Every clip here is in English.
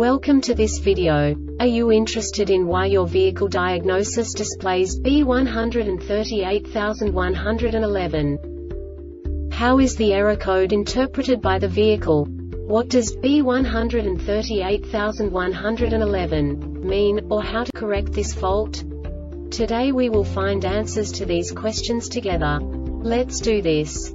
Welcome to this video. Are you interested in why your vehicle diagnosis displays B138111? How is the error code interpreted by the vehicle? What does B138111 mean, or how to correct this fault? Today we will find answers to these questions together. Let's do this.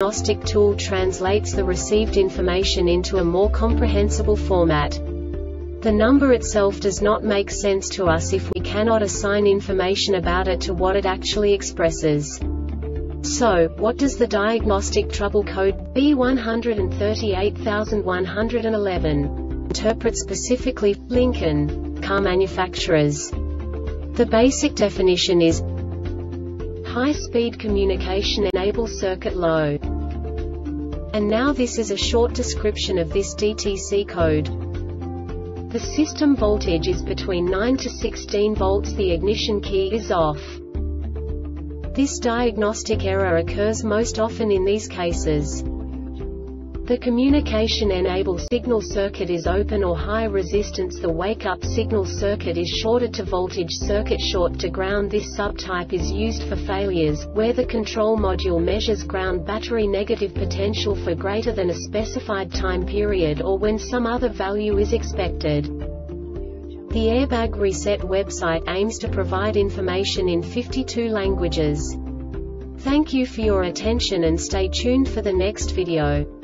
tool translates the received information into a more comprehensible format. The number itself does not make sense to us if we cannot assign information about it to what it actually expresses. So, what does the diagnostic trouble code B138111 interpret specifically Lincoln car manufacturers? The basic definition is High-speed communication enable circuit low. And now this is a short description of this DTC code. The system voltage is between 9 to 16 volts the ignition key is off. This diagnostic error occurs most often in these cases. The communication enable signal circuit is open or high resistance The wake-up signal circuit is shorted to voltage circuit short to ground This subtype is used for failures, where the control module measures ground battery negative potential for greater than a specified time period or when some other value is expected. The Airbag Reset website aims to provide information in 52 languages. Thank you for your attention and stay tuned for the next video.